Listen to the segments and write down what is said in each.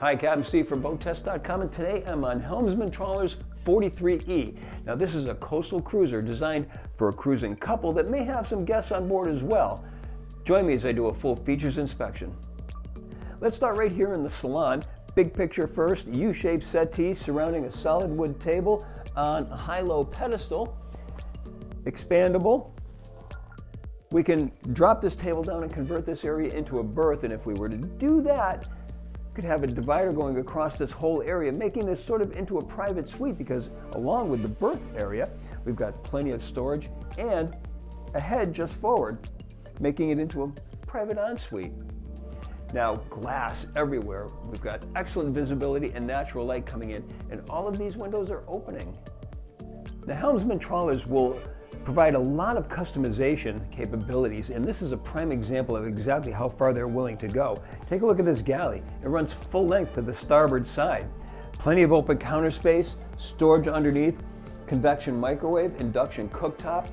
Hi, Captain Steve from BoatTest.com, and today I'm on Helmsman Trawlers 43E. Now, this is a coastal cruiser designed for a cruising couple that may have some guests on board as well. Join me as I do a full features inspection. Let's start right here in the salon. Big picture first, U-shaped settee surrounding a solid wood table on a high-low pedestal. Expandable. We can drop this table down and convert this area into a berth, and if we were to do that, could have a divider going across this whole area, making this sort of into a private suite because along with the berth area, we've got plenty of storage and a head just forward, making it into a private ensuite. Now, glass everywhere. We've got excellent visibility and natural light coming in, and all of these windows are opening. The Helmsman trawlers will provide a lot of customization capabilities, and this is a prime example of exactly how far they're willing to go. Take a look at this galley. It runs full length to the starboard side. Plenty of open counter space, storage underneath, convection microwave, induction cooktop.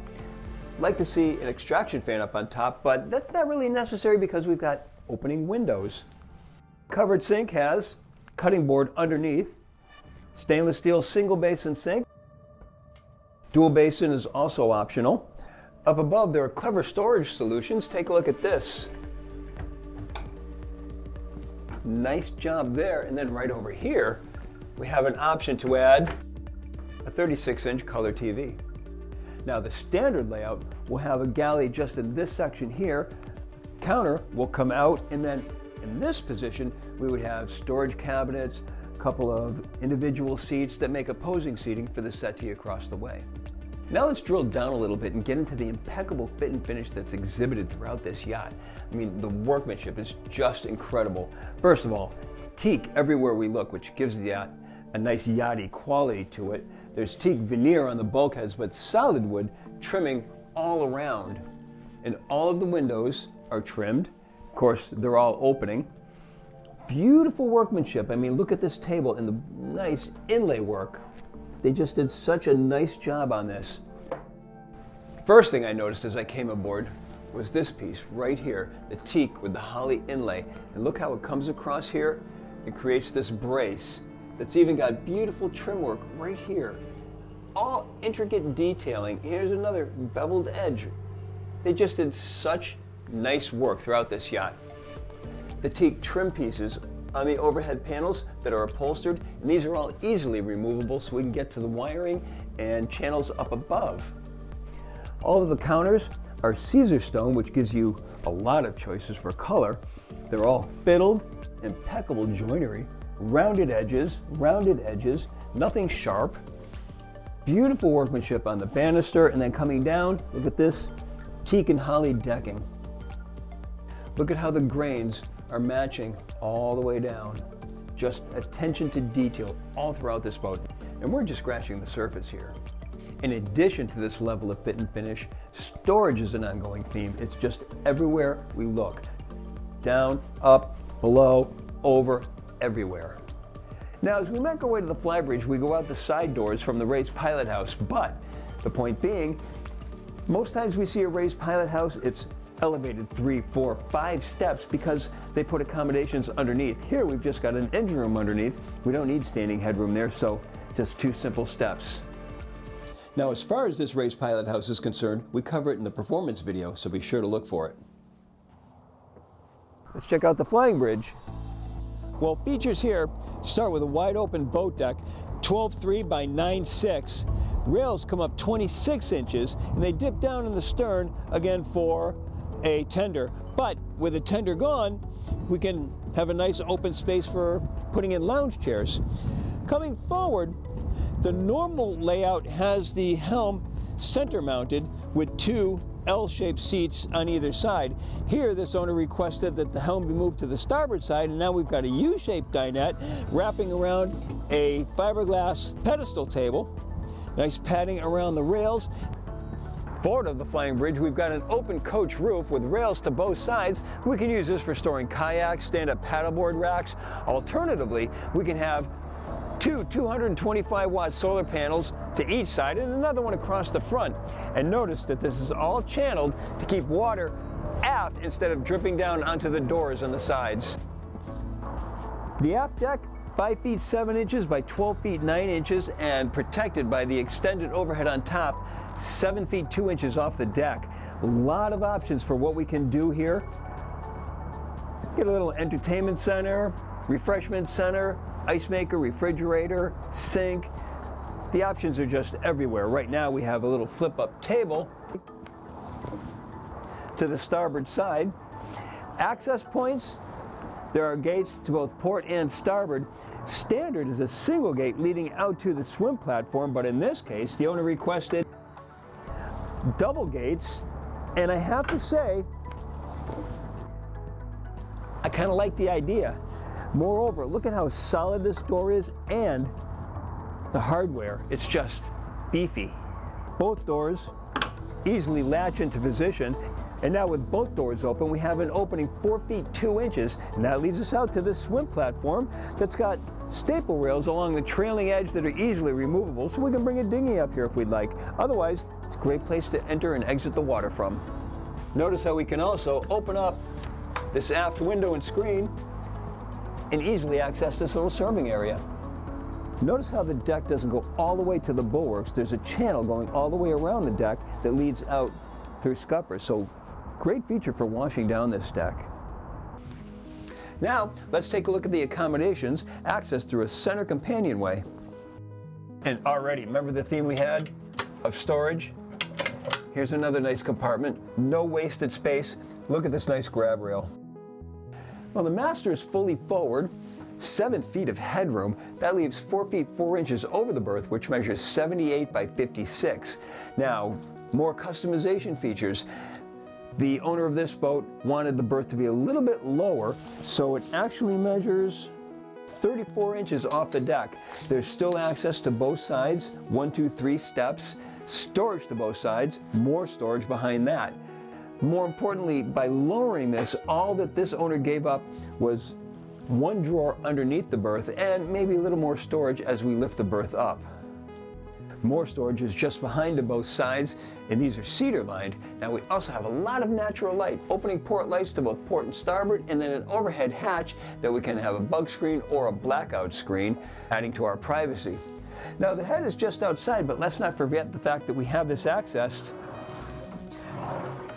Like to see an extraction fan up on top, but that's not really necessary because we've got opening windows. Covered sink has cutting board underneath, stainless steel single basin sink, Dual basin is also optional. Up above, there are clever storage solutions. Take a look at this. Nice job there. And then right over here, we have an option to add a 36 inch color TV. Now the standard layout will have a galley just in this section here. Counter will come out and then in this position, we would have storage cabinets, a couple of individual seats that make opposing seating for the settee across the way. Now let's drill down a little bit and get into the impeccable fit and finish that's exhibited throughout this yacht. I mean, the workmanship is just incredible. First of all, teak everywhere we look, which gives the yacht a nice yachty quality to it. There's teak veneer on the bulkheads, but solid wood trimming all around. And all of the windows are trimmed. Of course, they're all opening. Beautiful workmanship. I mean, look at this table and the nice inlay work they just did such a nice job on this. First thing I noticed as I came aboard was this piece right here, the teak with the holly inlay. And look how it comes across here. It creates this brace that's even got beautiful trim work right here. All intricate detailing. Here's another beveled edge. They just did such nice work throughout this yacht. The teak trim pieces on the overhead panels that are upholstered. And these are all easily removable so we can get to the wiring and channels up above. All of the counters are Caesarstone, which gives you a lot of choices for color. They're all fiddled, impeccable joinery, rounded edges, rounded edges, nothing sharp. Beautiful workmanship on the banister, and then coming down, look at this teak and holly decking. Look at how the grains are matching all the way down. Just attention to detail all throughout this boat. And we're just scratching the surface here. In addition to this level of fit and finish, storage is an ongoing theme. It's just everywhere we look. Down, up, below, over, everywhere. Now, as we make our way to the flybridge, we go out the side doors from the raised pilot house, but the point being, most times we see a raised pilot house, it's elevated three, four, five steps because they put accommodations underneath. Here we've just got an engine room underneath. We don't need standing headroom there, so just two simple steps. Now as far as this race pilot house is concerned, we cover it in the performance video, so be sure to look for it. Let's check out the flying bridge. Well, features here start with a wide open boat deck, 12.3 by 9.6. Rails come up 26 inches and they dip down in the stern again for a tender. But with a tender gone, we can have a nice open space for putting in lounge chairs. Coming forward, the normal layout has the helm center mounted with two L-shaped seats on either side. Here, this owner requested that the helm be moved to the starboard side, and now we've got a U-shaped dinette wrapping around a fiberglass pedestal table. Nice padding around the rails, Forward of the flying bridge, we've got an open coach roof with rails to both sides. We can use this for storing kayaks, stand-up paddleboard racks. Alternatively, we can have two 225 watt solar panels to each side and another one across the front. And notice that this is all channeled to keep water aft instead of dripping down onto the doors on the sides. The aft deck, 5 feet 7 inches by 12 feet 9 inches and protected by the extended overhead on top, 7 feet 2 inches off the deck. A lot of options for what we can do here. Get a little entertainment center, refreshment center, ice maker, refrigerator, sink. The options are just everywhere. Right now we have a little flip up table to the starboard side. Access points, there are gates to both port and starboard. Standard is a single gate leading out to the swim platform, but in this case, the owner requested double gates, and I have to say, I kind of like the idea. Moreover, look at how solid this door is and the hardware. It's just beefy. Both doors easily latch into position. And now with both doors open, we have an opening four feet two inches, and that leads us out to this swim platform that's got staple rails along the trailing edge that are easily removable, so we can bring a dinghy up here if we'd like. Otherwise, it's a great place to enter and exit the water from. Notice how we can also open up this aft window and screen and easily access this little serving area. Notice how the deck doesn't go all the way to the bulwarks. There's a channel going all the way around the deck that leads out through scuppers. So great feature for washing down this deck. Now, let's take a look at the accommodations accessed through a center companionway. And already, remember the theme we had of storage? Here's another nice compartment. No wasted space. Look at this nice grab rail. Well, the master is fully forward, seven feet of headroom. That leaves four feet four inches over the berth, which measures 78 by 56. Now, more customization features. The owner of this boat wanted the berth to be a little bit lower, so it actually measures 34 inches off the deck. There's still access to both sides, one, two, three steps, storage to both sides, more storage behind that. More importantly, by lowering this, all that this owner gave up was one drawer underneath the berth and maybe a little more storage as we lift the berth up. More storage is just behind to both sides, and these are cedar lined. Now we also have a lot of natural light, opening port lights to both port and starboard, and then an overhead hatch that we can have a bug screen or a blackout screen, adding to our privacy. Now the head is just outside, but let's not forget the fact that we have this accessed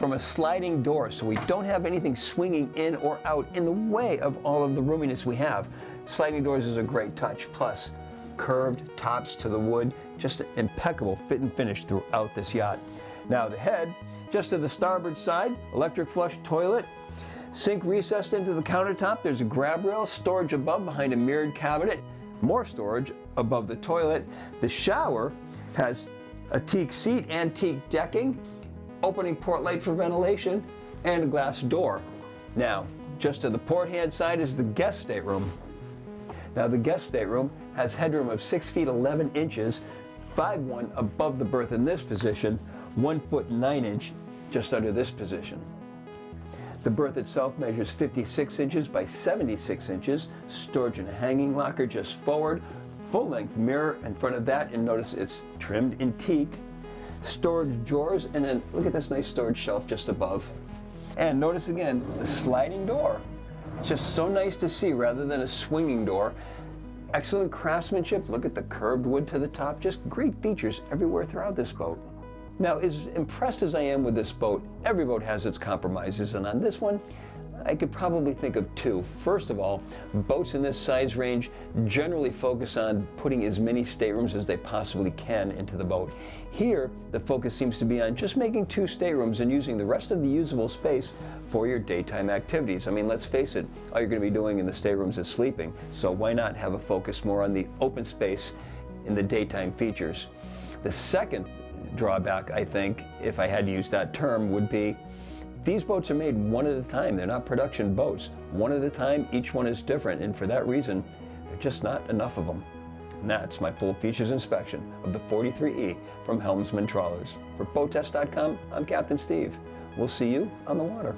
from a sliding door, so we don't have anything swinging in or out in the way of all of the roominess we have. Sliding doors is a great touch. Plus, curved tops to the wood, just impeccable fit and finish throughout this yacht. Now the head, just to the starboard side, electric flush toilet, sink recessed into the countertop. There's a grab rail, storage above behind a mirrored cabinet, more storage above the toilet. The shower has a teak seat, antique decking, opening port light for ventilation, and a glass door. Now, just to the port hand side is the guest stateroom. Now the guest stateroom has headroom of 6 feet 11 inches, 5'1 above the berth in this position, 1 foot 9 inch just under this position. The berth itself measures 56 inches by 76 inches, storage and hanging locker just forward, full length mirror in front of that, and notice it's trimmed in teak, storage drawers, and then look at this nice storage shelf just above. And notice again, the sliding door. It's just so nice to see rather than a swinging door. Excellent craftsmanship. Look at the curved wood to the top. Just great features everywhere throughout this boat. Now, as impressed as I am with this boat, every boat has its compromises, and on this one, I could probably think of two. First of all, boats in this size range generally focus on putting as many staterooms as they possibly can into the boat. Here, the focus seems to be on just making two staterooms and using the rest of the usable space for your daytime activities. I mean, let's face it, all you're going to be doing in the staterooms is sleeping, so why not have a focus more on the open space in the daytime features? The second drawback, I think, if I had to use that term, would be these boats are made one at a time. They're not production boats. One at a time, each one is different, and for that reason, there's just not enough of them. And that's my full features inspection of the 43E from Helmsman Trawlers. For BoatTest.com, I'm Captain Steve. We'll see you on the water.